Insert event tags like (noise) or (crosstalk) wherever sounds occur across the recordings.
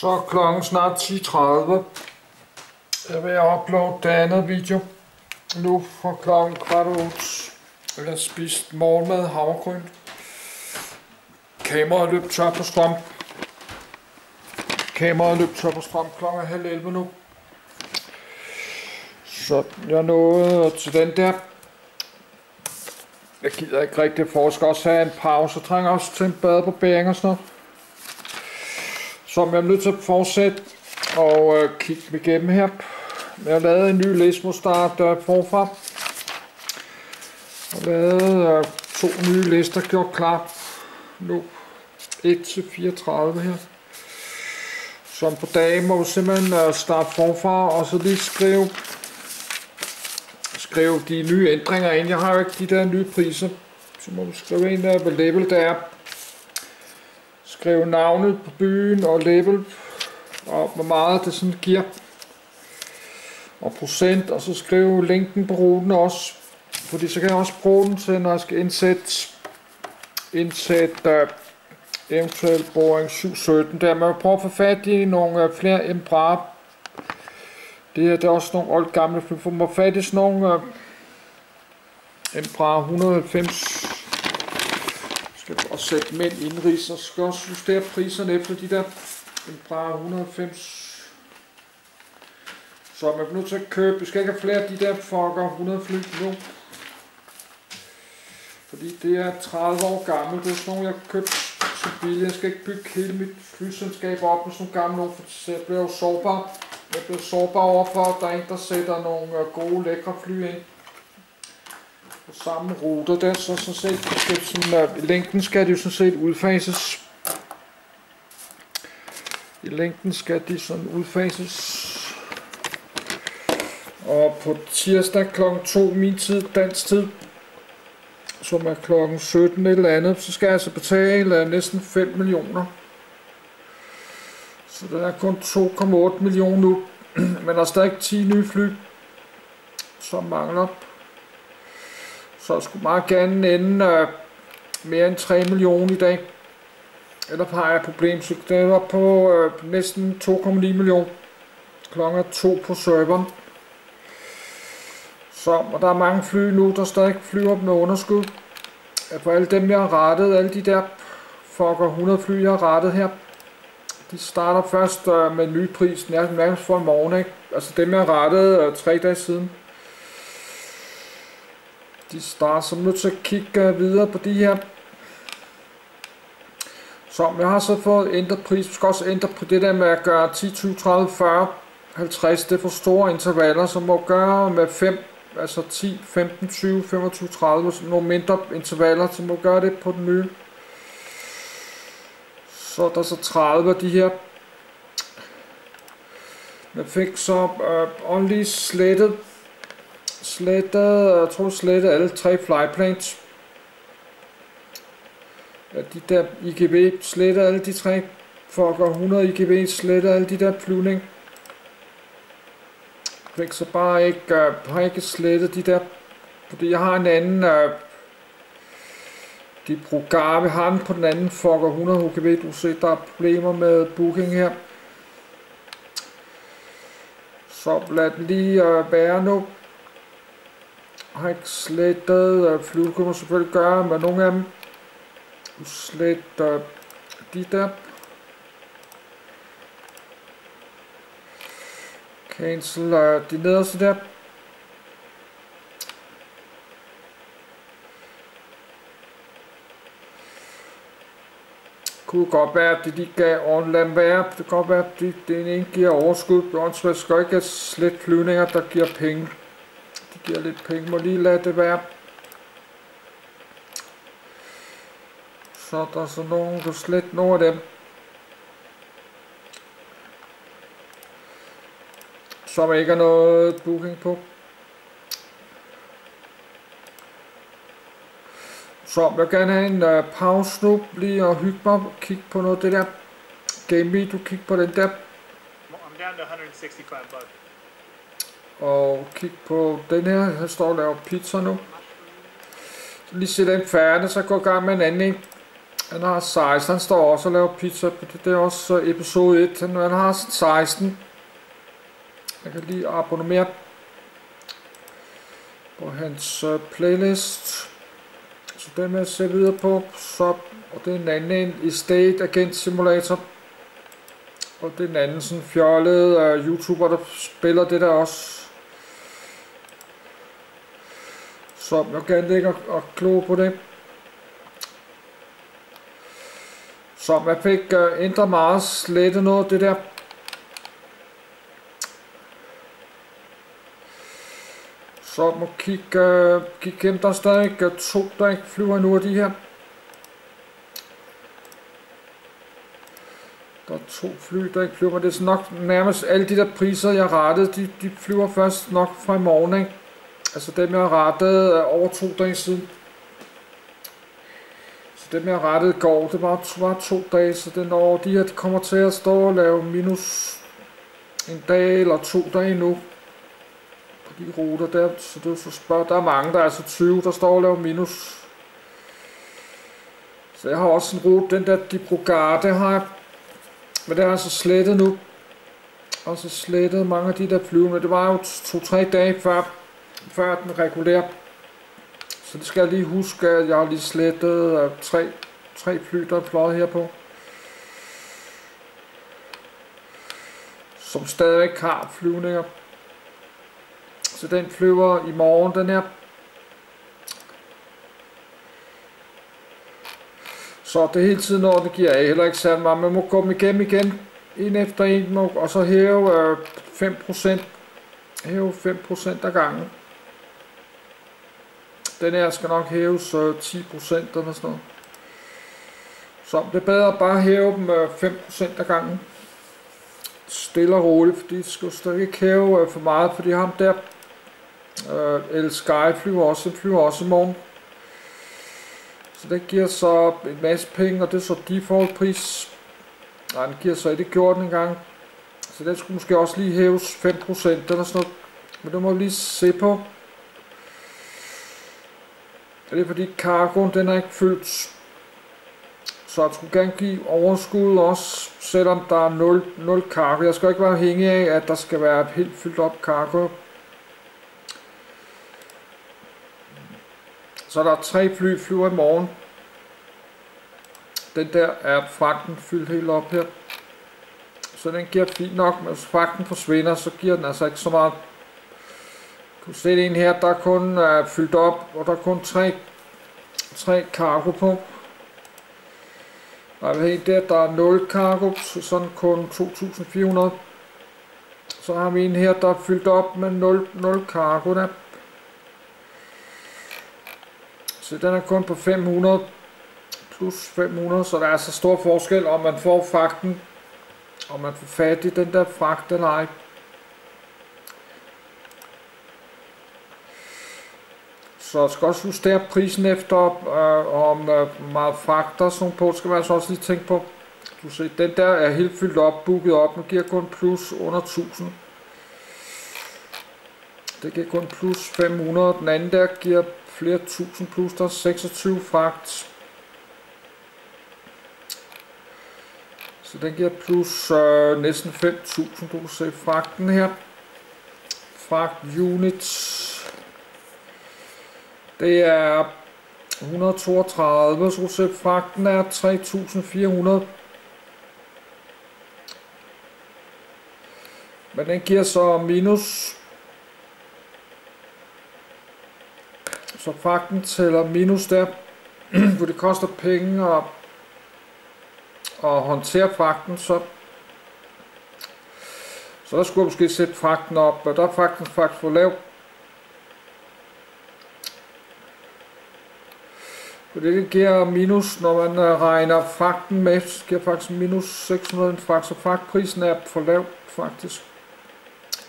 Så er klokken snart 10.30. Jeg vil uploade det andet video. Nu for klokken kvart otte. Jeg har spist morgenmad havregryn. Kameraet løb tør på strøm. Kameraet løb tør på strøm klokken halv 11 nu. Så jeg nåede til den der. Jeg gider ikke rigtig, forske også have en pause. Jeg trænger også til en bad på bæring og sådan noget. Som jeg er nødt til at fortsætte og øh, kigge igennem her. Jeg har lavet en ny læsmostart øh, forfra. Jeg har lavet øh, to nye lister gjort klar nu. 1 til 34 her. Som på dagen må vi simpelthen øh, starte forfra og så lige skrive skrive de nye ændringer ind. Jeg har jo ikke de der nye priser. Så må du skrive ind, øh, hvad level der er. Skrive navnet på byen og level, og hvor meget det sådan giver. Og procent, og så skrive linken på ruten også. Fordi så kan jeg også bruge den til, når jeg skal indsætte, indsætte uh, eventuelt boring 717 der. Man vil prøve at få fat i nogle uh, flere Embra det her det er også nogle old gamle fly. Man må fat i sådan nogle uh, Embra 190 skal sætte mænd indrigs, og skal også justere priserne efter de der en Embra 190 så man bliver nødt til at købe, vi skal ikke have flere af de der Fokker 100 fly nu. Fordi det er 30 år gammelt, det er sådan nogle, jeg købte så billigt. Jeg skal ikke bygge hele mit flyselskab op med sådan nogle gamle nogle, for jeg bliver jo sårbar. Jeg bliver sårbar overfor, at der er en, der sætter nogle øh, gode, lækre fly ind på samme ruter, der, så sådan set, skal sådan, uh, i længden skal det jo sådan set udfases. I længden skal de sådan udfases. Og på tirsdag kl. 2 min tid, dansk tid, som er klokken 17 eller andet, så skal jeg altså betale næsten 5 millioner. Så der er kun 2,8 millioner nu. (clears throat) Men der er stadig 10 nye fly, som mangler. Så jeg skulle meget gerne ende øh, mere end 3 millioner i dag. Eller har jeg problem, så det var på øh, næsten 2,9 millioner. Klokken er 2 på serveren. Så, og der er mange fly nu, der stadig flyver med underskud. For alle dem, jeg har rettet, alle de der Fokker 100 fly, jeg har rettet her, de starter først øh, med en ny pris nærmest, nærmest for en morgen, ikke? Altså dem, jeg har rettet øh, tre dage siden. De starter så nødt til at kigge øh, videre på de her. Så jeg har så fået ændret pris. Vi skal også ændre på det der med at gøre 10, 20, 30, 40, 50. Det er for store intervaller, som må gøre med 5 altså 10, 15, 20, 25, 30, så nogle mindre intervaller, så må gøre det på den nye. Så er der så 30 af de her. Jeg fik så øh, only slettet, slettet, jeg tror slettet alle tre flyplanes. Ja, de der IGB sletter alle de tre, Fokker 100 IGB sletter alle de der flyvning fik så bare ikke, øh, har ikke slettet de der, fordi jeg har en anden, øh, de Brugave har den på den anden Fokker 100 HKV, du ser, der er problemer med booking her. Så lad den lige øh, være nu. Har ikke slettet, uh, øh, flyet kunne man selvfølgelig gøre men nogle af dem. sletter de der Cancel uh, de nederste der. kunne godt være, at det de gav ordentligt være. Det kan godt være, at de, den ene giver overskud. Åndsvært skal ikke have slet flyvninger, der giver penge. De giver lidt penge. Må lige lade det være. Så der er så nogen, du slet nogle af dem. som ikke er noget booking på. Så jeg vil gerne have en uh, pause nu, lige og hygge mig og kigge på noget af det der game du kigge på den der. I'm down to 165 bucks. Og kig på den her, her står og laver pizza nu. Så lige se den færdig, så går jeg i gang med en anden en. Han har 16, han står også og laver pizza det. Er også øh, episode 1. Han, han har 16. Jeg kan lige abonnere på hans øh, playlist. Så den vil jeg se videre på. Så, og det er en anden en Estate Agent Simulator. Og det er en anden sådan fjollet uh, YouTuber, der spiller det der også. Så jeg kan ikke og, og klo på det. Så jeg fik uh, Indre Mars slettet noget det der. Så må kigge, uh, kigge hjem, der er stadig uh, to, der ikke flyver nu af de her. Der er to fly, der ikke flyver, men det er nok nærmest alle de der priser, jeg rettede, de, de flyver først nok fra i morgen, ikke? Altså dem, jeg rettede uh, øh, over to dage siden. Så dem, jeg rettede i går, det var, var to dage, så den over de her, de kommer til at stå og lave minus en dag eller to dage nu på de ruter der, så det er så spørg, der er mange, der er altså 20, der står og laver minus. Så jeg har også en rute, den der Dibrogarde har jeg, men det er altså slettet nu. Og så slettet mange af de der flyvende, det var jo to-tre dage før, før den regulerer. Så det skal jeg lige huske, at jeg har lige slettet uh, tre, tre fly, der er fløjet her på. Som stadigvæk har flyvninger. Så den flyver i morgen, den her. Så det er hele tiden, når det giver af, heller ikke særlig meget. Man må gå dem igennem igen, en efter en, og så hæve øh, 5%. Hæve 5% af gangen. Den her skal nok hæves så 10% eller sådan noget. Så det er bedre at bare hæve dem øh, 5% ad gangen. Stille og roligt, fordi det skal jo ikke hæve øh, for meget, fordi ham der Øh, El Sky flyver også, flyver også i morgen. Så det giver så en masse penge, og det er så default pris. Nej, den giver så ikke gjort en gang. Så den skulle måske også lige hæves 5% eller sådan noget. Men det må vi lige se på. Og det er fordi cargoen den er ikke fyldt. Så jeg skulle gerne give overskud også, selvom der er 0, 0 cargo. Jeg skal ikke være afhængig af, at der skal være helt fyldt op cargo. Så der er tre fly flyver i morgen. Den der er fragten fyldt helt op her. Så den giver fint nok, men hvis fragten forsvinder, så giver den altså ikke så meget. Du kan se en her, der er kun er fyldt op, og der er kun tre, tre cargo på. Der er en der, der er 0 cargo, så sådan kun 2.400. Så har vi en her, der er fyldt op med 0, 0 cargo der. Så den er kun på 500 plus 500, så der er så stor forskel, om man får fragten, om man får fat i den der fragt eller ej. Så skal også justere prisen efter, øh, om øh, meget fragter og sådan på, skal man altså også lige tænke på. Du ser, den der er helt fyldt op, booket op, nu giver kun plus under 1000. Det giver kun plus 500, den anden der giver flere tusind plus, der er 26 fragt. Så den giver plus øh, næsten 5.000, du kan se fragten her. Fragt units. Det er 132, så fragten er 3.400. Men den giver så minus Så fragten tæller minus der, (clears throat) hvor det koster penge at, at håndtere fragten, så, så der skulle jeg måske sætte fragten op, og der er fragten faktisk for lav. Og det giver minus, når man øh, regner fakten med, så giver faktisk minus 600 en fragt, så fragtprisen er for lav faktisk.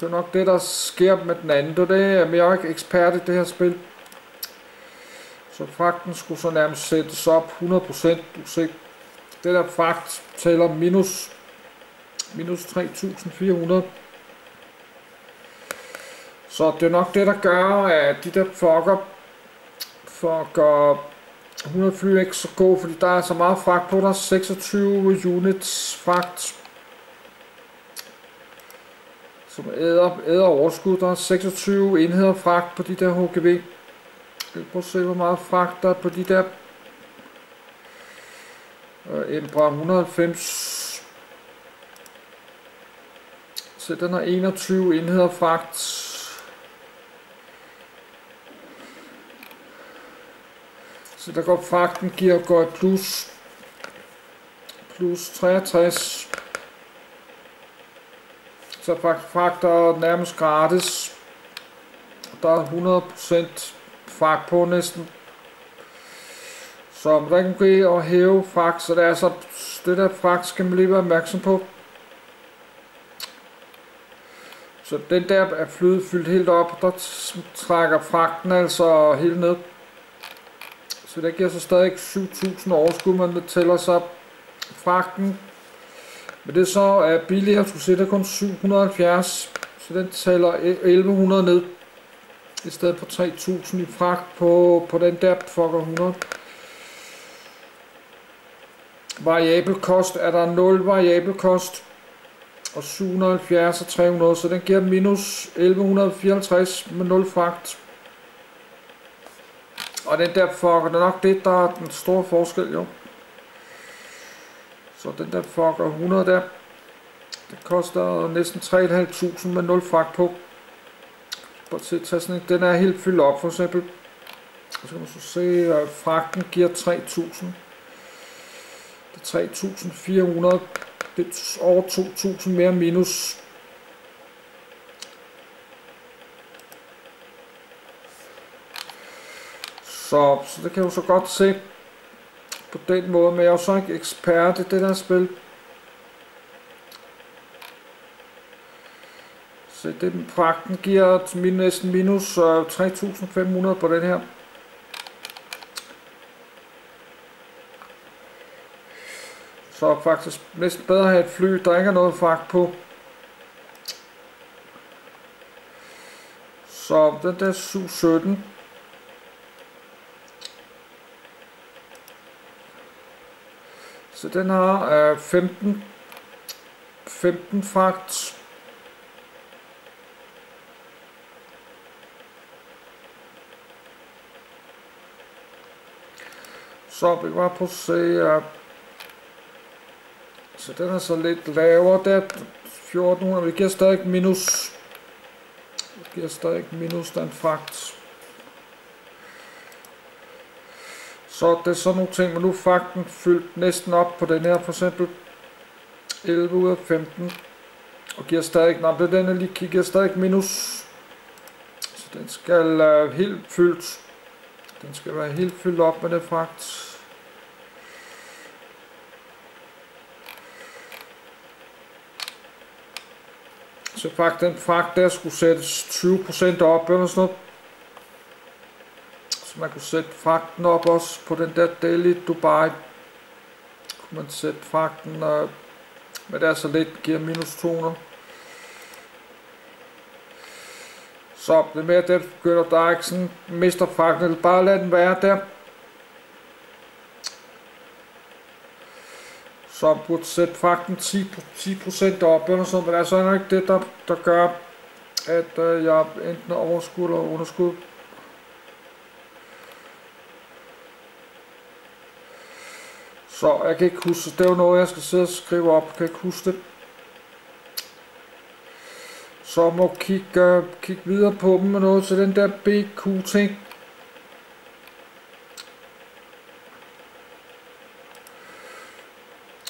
Det er nok det, der sker med den anden, det er, jeg er ikke ekspert i det her spil. Så fragten skulle så nærmest sættes op 100%. Du se, det der fragt tæller minus, minus 3.400. Så det er nok det, der gør, at de der fucker, fucker 100 fly ikke så god, fordi der er så meget fragt på, der er 26 units fragt. Som æder, æder overskud, der er 26 enheder fragt på de der HGV. Skal vi prøve at se, hvor meget fragt der er på de der øh, Embra 190. Så den har 21 enheder fragt. Så der går fragten giver godt plus plus 63. Så fragt nærmest gratis. Der er 100% fragt på næsten. Så der kan gå og hæve fragt, så det er så det der fragt skal man lige være opmærksom på. Så den der er flyet fyldt helt op, der trækker fragten altså helt ned. Så der giver så stadig 7.000 overskud, man tæller sig fragten. Men det så er billigere, du sætte kun 770, så den tæller 1100 e- ned, i stedet for 3000 i fragt på, på den der fucker 100. Variabel kost er der 0 variabel kost, og 770 og 300, så den giver minus 1154 med 0 fragt. Og den der fucker, det er nok det, der er den store forskel, jo. Så den der fucker 100 der, det koster næsten 3.500 med 0 fragt på. Prøv at tage sådan en, den er helt fyldt op for eksempel. Så kan man så se, at fragten giver 3.000. Det er 3.400. Det er over 2.000 mere minus Så, så det kan du så godt se på den måde, men jeg er jo så ikke ekspert i det der spil. Så det pragten giver min næsten minus øh, 3.500 på den her. Så faktisk næsten bedre at have et fly, der ikke er noget fragt på. Så den der Su-17 Så den har øh, 15, 15 fragt. Så vi var på at se, øh, så den er så lidt lavere der, 1400, vi giver stadig minus, vi giver stadig minus den fragt. Så det er sådan nogle ting, men nu er fakten fyldt næsten op på den her, for eksempel 11 ud af 15, og giver stadig, nej, det den er lige kigger stadig minus, så den skal uh, helt fyldt, den skal være helt fyldt op med det fragt. Så faktisk den fragt der skulle sættes 20% op eller sådan noget man kunne sætte fragten op også på den der Daily Dubai. Kunne man sætte fragten, øh, men det er så lidt, giver minus 200. Så det med, at det begynder, der er ikke sådan, mister fragten, eller bare lad den være der. Så burde sætte fragten 10, 10% op, eller sådan, men altså, det er så ikke det, der, der gør, at øh, jeg enten overskud eller underskud. Så jeg kan ikke huske, det er jo noget, jeg skal sidde og skrive op, jeg kan ikke huske det. Så må kigge, øh, kigge videre på dem med noget til den der BQ-ting.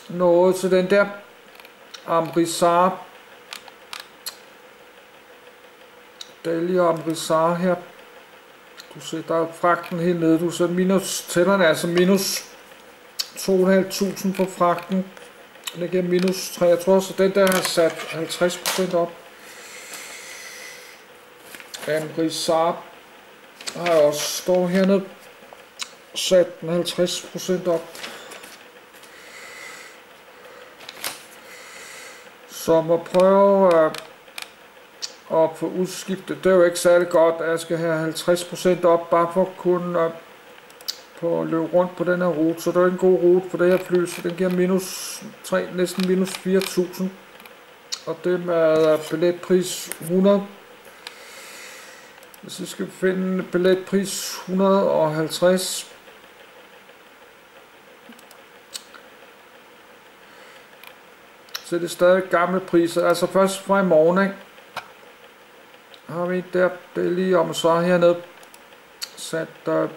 Noget til den der Amrisar. Dalia Amrisar her. Du ser, der er fragten helt nede. Du ser minus, tællerne altså minus 2.500 på fragten. Det giver minus 3. Jeg tror så den der har sat 50% op. Amri Saab har jeg også står hernede sat den 50% op. Så må prøve at, øh, at få udskiftet. Det er jo ikke særlig godt, at jeg skal have 50% op, bare for at kunne på at løbe rundt på den her rute, så det er en god rute for det her fly, så den giver minus 3, næsten minus 4.000. Og det med billetpris 100. Hvis vi skal finde billetpris 150, så det er stadig gamle priser. Altså først fra i morgen, ikke? Har vi der, det er lige om så hernede sat der uh,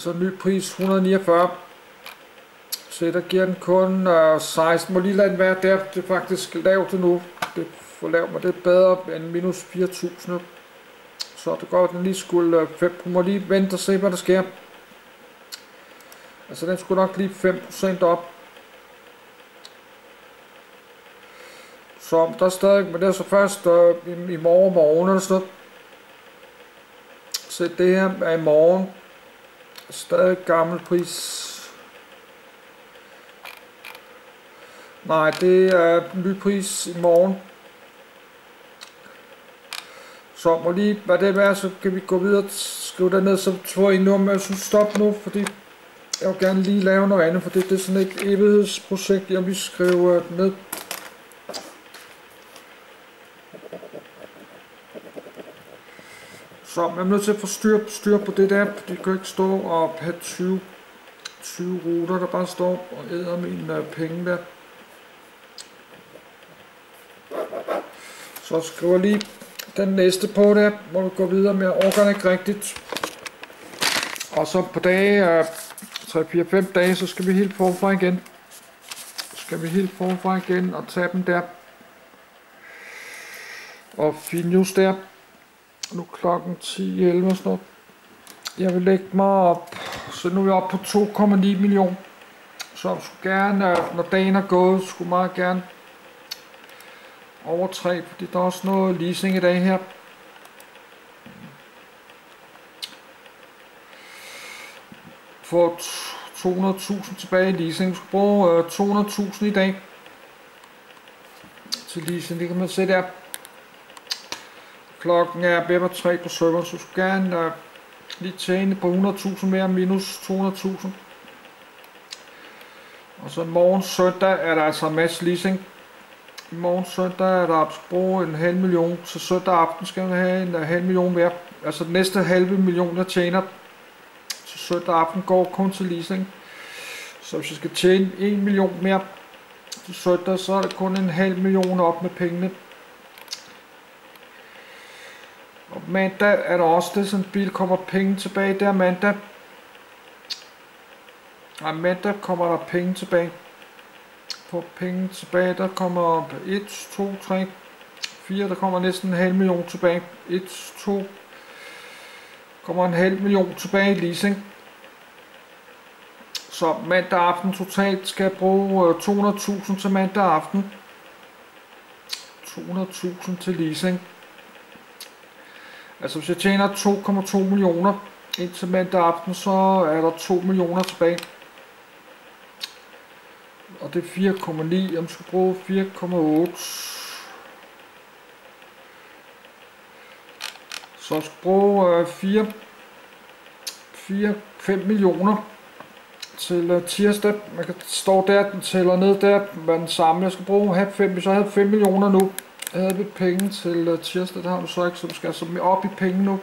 så ny pris 149 så der giver den kun øh, 16 må lige lade den være der. Det er faktisk lavt nu. Det får lavt men det er bedre end minus 4000 så det går den lige skulle øh, uh, 5 må lige vente og se hvad der sker. Altså den skulle nok lige 5% op. Så der er stadig, men det er så først øh, i, i morgen morgen eller sådan Så det her er i morgen. Stadig gammel pris. Nej, det er ny pris i morgen. Så må lige, hvad det er, så kan vi gå videre skrive det ned, så tror jeg nu, jeg synes stop nu, fordi jeg vil gerne lige lave noget andet, for det, det er sådan et evighedsprojekt, jeg vil skrive øh, ned. Så man er nødt til at få styr, styr på det der, de kan ikke stå og have 20, 20 ruter, der bare står og æder mine øh, penge der. Så skriver lige den næste på der, hvor vi går videre med organik rigtigt. Og så på dage, øh, uh, 3-4-5 dage, så skal vi helt forfra igen. Så skal vi helt forfra igen og tage dem der. Og finjustere nu klokken 10-11 noget. Jeg vil lægge mig op, så nu er vi oppe på 2,9 millioner. Så jeg skulle gerne, øh, når dagen er gået, skulle meget gerne over 3, fordi der er også noget leasing i dag her. Få 200.000 tilbage i leasing. Vi skal bruge øh, 200.000 i dag til leasing. Det kan man se der. Klokken er ved 3 på serveren, så du skal gerne uh, lige tjene på 100.000 mere minus 200.000. Og så morgen søndag er der altså mass leasing. I morgen søndag er der altså at bruge en halv million, så søndag aften skal man have en øh, halv million mere. Altså den næste halve million, jeg tjener så søndag aften, går kun til leasing. Så hvis jeg skal tjene 1 million mere til søndag, så er det kun en halv million op med pengene. Og mandag er der også det, sådan bil kommer penge tilbage der mandag. Nej, mandag kommer der penge tilbage. På penge tilbage, der kommer 1, 2, 3, 4, der kommer næsten en halv million tilbage. 1, 2, kommer en halv million tilbage i leasing. Så mandag aften totalt skal jeg bruge øh, 200.000 til mandag aften. 200.000 til leasing. Altså hvis jeg tjener 2,2 millioner indtil mandag aften, så er der 2 millioner tilbage. Og det er 4,9. Jeg skal bruge 4,8. Så jeg skal bruge øh, 4, 4, 5 millioner til øh, tirsdag. Man kan stå der, den tæller ned der, hvad den samme. Jeg skal bruge have 5, hvis jeg havde 5 millioner nu, havde lidt penge til uh, tirsdag, det har du så ikke, så du skal altså op i penge nu.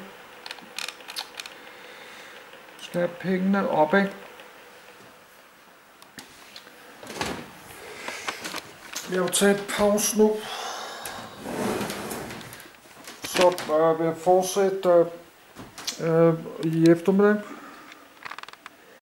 Du skal have pengene op, ikke? Jeg vil tage et pause nu. Så øh, vil jeg fortsætte øh, uh, i eftermiddag.